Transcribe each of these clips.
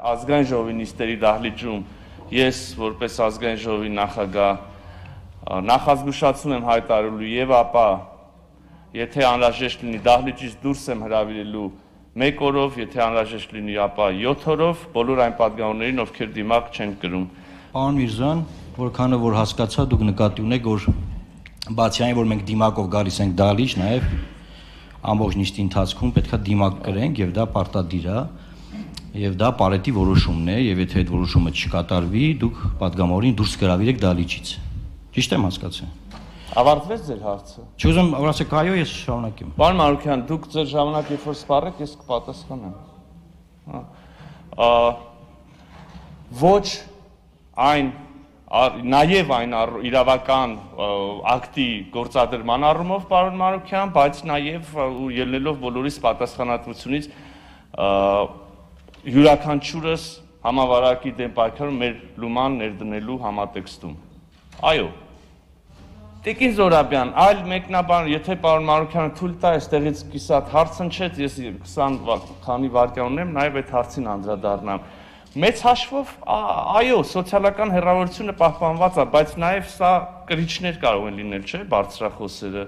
Ազգային ժողովի նիստերի դահլիճում ես որպես ազգային ժողովի նախագահ նախազգուշացում եմ հայտարարելու եւ ապա եթե անհրաժեշտ լինի դահլիճից դուրս եմ հրավիրելու 1 օրով, եթե անհրաժեշտ լինի ապա 7 օրով բոլոր այն падգամավորներին, ովքեր դիմակ չեն կրում։ Պարոն Միրզյան, որքանը որ հասկացա, դուք նկատի ունեք, որ բացի այն, որ մենք դիմակով գալիս ենք դահլիճ, նաեւ ամբողջ նիստի ընթացքում պետքա դիմակ կրենք եւ դա պարտադիր է։ դա Եվ դա Պարետի որոշումն է, եւ եթե այդ որոշումը չկատարվի, դուք падգամավորին դուրս գրավիրեք դալիճից։ Ճիշտ եմ հասկացել։ Ավարտվեց ձեր հարցը։ Չուզում ասեք այո, ես շարունակեմ։ Պարոն Մարուկյան, դուք ձեր ժամանակ երբ որ սպառեք, ես կպատասխանեմ։ Հա։ Ոչ այն նաև այն իրավական ակտի գործադրման առումով պարոն Մարուկյան, բայց նաև ելնելով բոլորիս պատասխանատվությունից յուրաքանչյուրս համավարակի դեմ պայքարում մեր լուման ներդնելու համատեքստում։ Այո։ Տիկին Զորաբյան, այլ մեկնաբան, եթե պարոն Մարուկյանը թույլ տա, այստեղից կիսատ հարց հնչեց, ես 20 քանի վայրկյան ունեմ, նաև այդ հարցին անդրադառնամ մեծ հաշվով այո, սոցիալական հերավորությունը պահպանված է, բայց նաև սա կրիչներ կարող են լինել, չէ՞, բարձրախոսերը։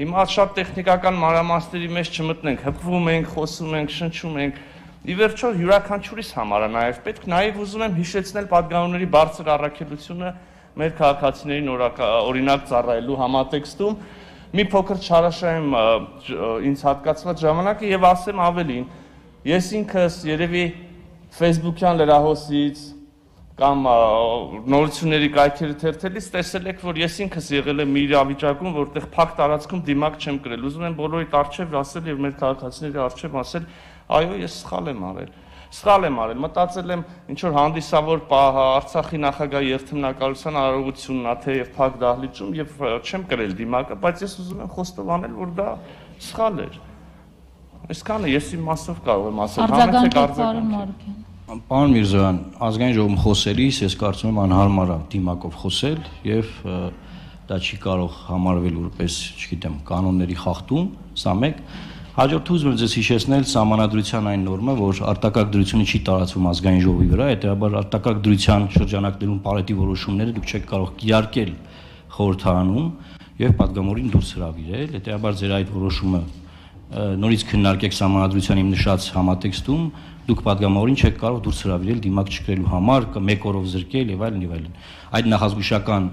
Հիմա շատ տեխնիկական մանրամասների մեջ չմտնենք, հպվում ենք, խոսում ենք, շնչում ենք։ Ի վերջո յուրաքանչյուրիս համար է նաև պետք, նաև ուզում եմ հիշեցնել падգամավորների բարձր առաքելությունը մեր քաղաքացիներին օրինակ ծառայելու համատեքստում մի փոքր չարաշահեմ ինձ հատկացված ժամանակը եւ ասեմ ավելին. Ես ինքս երևի Facebook-յան լրահոսից կամ նորությունների կայքերը թերթելիս տեսել եք, որ ես ինքս եղել եմ մի իրավիճակում, որտեղ փակ տարածքում դիմակ չեմ գրել։ Ուզում եմ բոլորի արժև ասել եւ մեր քաղաքացիների արժև ասել, այո, ես սխալ եմ արել։ Սխալ եմ արել։ Մտածել եմ ինչ որ հանդիսավոր Արցախի նախագահ երթմնակալության արարողությունն է թե եւ փակ դահլիճում եւ չեմ կրել դիմակը, բայց ես ուզում եմ խոստովանել, որ դա սխալ էր։ Այսքանը ես իմ մասով կարող եմ ասել, համեցեք արձագանք։ Պարոն Միրզոյան, ազգային ժողովում խոսելիս ես կարծում եմ անհարմար է դիմակով խոսել եւ դա չի կարող համարվել որպես, չգիտեմ, կանոնների խախտում, սա մեկ։ Հաջորդ ուզում եմ ձեզ հիշեցնել համանadrության այն նորմը, որ արտակարգ դրությունը չի տարածվում ազգային ժողովի վրա, հետեւաբար արտակարգ դրության շրջանակներում պարետի որոշումները դուք չեք կարող կիրարկել խորհրդարանում եւ падգամորին դուրս հravirել, հետեւաբար ձեր այդ որոշումը նորից քննարկեք համանadrության իմ նշած համատեքստում, դուք падգամորին չեք կարող դուրս հravirել դիմակ չկրելու համար, մեկ օրով զրկել եւ այլն եւ այլն։ Այդ նախազգուշական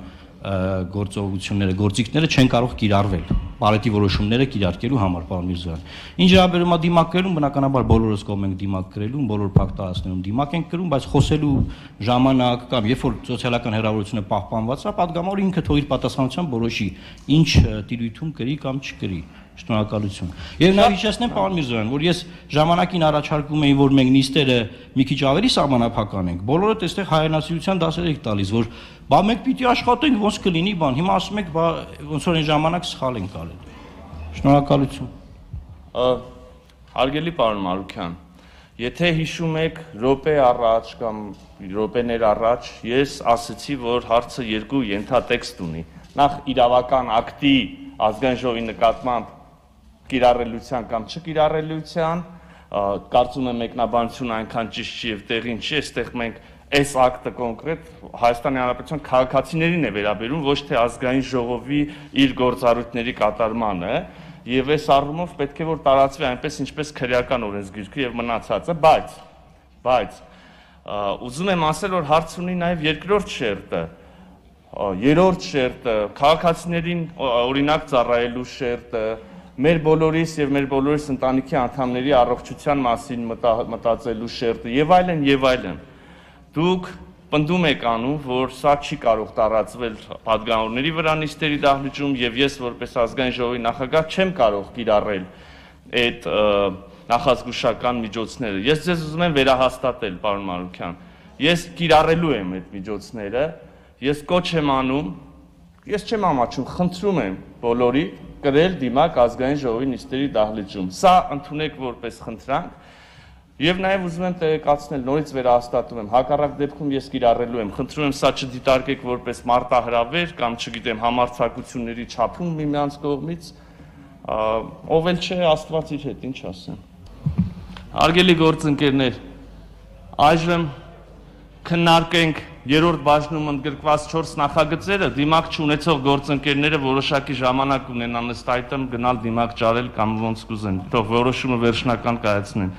գործողությունները, գործիքները չեն կարող կիրառվել պարետի որոշումները կիրարկելու համար, պարոն Միրզոյան։ Ինչ հրաբերում է դիմակ գրելուն, բնականաբար բոլորս կողմ ենք դիմակ գրելուն, բոլոր փակտահասներում դիմակ ենք գրում, բայց խոսելու ժամանակ կամ երբ որ սոցիալական հերավորությունը պահպանված է, падգամավոր ինքը թող իր պատասխանությամբ որոշի, ինչ տիրույթում գրի կամ չգրի։ Շնորհակալություն։ Եվ նա հիշեցնեմ պարոն Միրզոյան, որ ես ժամանակին առաջարկում էի, որ մենք նիստերը մի քիչ ավելի սահմանափական ենք։ Բոլորը տեսեք հայրենասիրության դասեր եք տալիս, որ բա մենք պիտի աշխատենք ոնց կլինի բան։ Հիմա ասում եք, բա ոնց որ այն ժամանակ սխալ ենք արել։ Շնորհակալություն։ Հարգելի պարոն Մարուկյան, եթե հիշում եք րոպե առաջ կամ րոպեներ առաջ ես ասացի, որ հարցը երկու ենթատեքստ ունի։ Նախ իրավական ակտի ազգային ժողովի նկատմամբ կիրառելիության կամ չկիրառելիության, կարծում եմ մեկնաբանությունը այնքան ճիշտ չի եւ տեղին չի, այստեղ մենք այս ակտը կոնկրետ Հայաստանի Հանրապետության քաղաքացիներին է վերաբերում, ոչ թե ազգային ժողովի իր գործառույթների կատարմանը, եւ այս առումով պետք է որ տարածվի այնպես ինչպես քրեական օրենսգիրքը եւ մնացածը, բայց բայց ուզում եմ ասել, որ հարց ունի նաեւ երկրորդ շերտը, երրորդ շերտը, քաղաքացիներին օրինակ ծառայելու շերտը, մեր բոլորիս եւ մեր բոլորիս ընտանիքի անդամների առողջության մասին մտածելու շերտը եւ այլն եւ այլն։ Դուք պնդում եք անում, որ սա չի կարող տարածվել падգամավորների վրա նիստերի դահլիճում եւ ես որպես ազգային ժողովի նախագահ չեմ կարող կիրառել այդ նախազգուշական միջոցները։ Ես ձեզ ուզում եմ վերահաստատել, պարոն Մարուկյան։ Ես կիրառելու եմ այդ միջոցները, ես կոչ եմ անում, ես չեմ ամաչում, խնդրում եմ բոլորի կրել դիմակ ազգային ժողովի նիստերի դահլիճում։ Սա ընդունեք որպես խնդրանք Եվ նաև ուզում եմ տեղեկացնել, նորից վերահաստատում եմ, հակառակ դեպքում ես կիրառելու եմ, խնդրում եմ սա չդիտարկեք որպես մարտահրավեր կամ չգիտեմ համարցակությունների չափում միմյանց կողմից, ով էլ չէ Աստված իր հետ, ինչ ասեմ։ Հարգելի գործընկերներ, Այժմ քննարկենք երրորդ բաժնում ընդգրկված 4 նախագծերը, դիմակ չունեցող գործընկերները որոշակի ժամանակ ունենան ըստ այդմ գնալ դիմակ ճարել կամ ոնց կուզեն, թող որոշումը վերջնական կայացնեն։